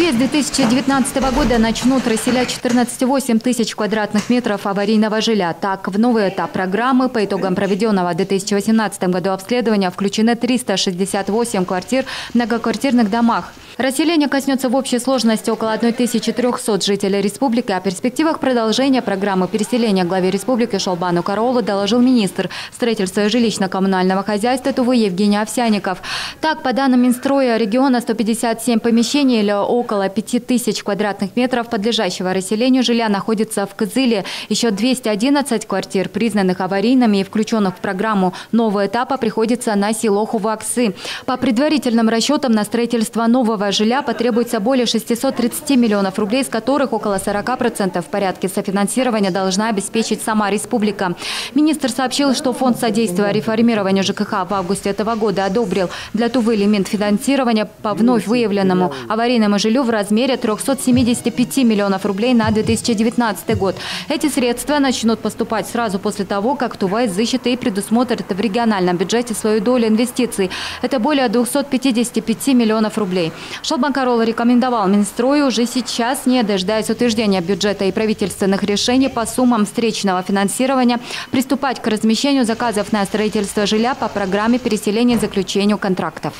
Туве с 2019 года начнут расселять 14,8 тысяч квадратных метров аварийного жилья. Так, в новый этап программы по итогам проведенного в 2018 году обследования включены 368 квартир в многоквартирных домах. Расселение коснется в общей сложности около 1300 жителей республики. О перспективах продолжения программы переселения главе республики Шалбану Караулу доложил министр строительства и жилищно-коммунального хозяйства Тувы Евгений Овсяников. Так, по данным Минстроя региона, 157 помещений или около 5000 квадратных метров подлежащего расселению жилья находится в Кызыле. Еще 211 квартир, признанных аварийными и включенных в программу нового этапа, приходится на село Хуваксы. По предварительным расчетам на строительство нового жилья потребуется более 630 миллионов рублей, из которых около 40% в порядке софинансирования должна обеспечить сама республика. Министр сообщил, что Фонд содействия реформированию ЖКХ в августе этого года одобрил для Тувы элемент финансирования по вновь выявленному аварийному жилью в размере 375 миллионов рублей на 2019 год. Эти средства начнут поступать сразу после того, как Тува изыщет и предусмотрит в региональном бюджете свою долю инвестиций. Это более 255 миллионов рублей. Шалбан Карола рекомендовал Минстрою уже сейчас, не дожидаясь утверждения бюджета и правительственных решений по суммам встречного финансирования, приступать к размещению заказов на строительство жилья по программе переселения и заключению контрактов.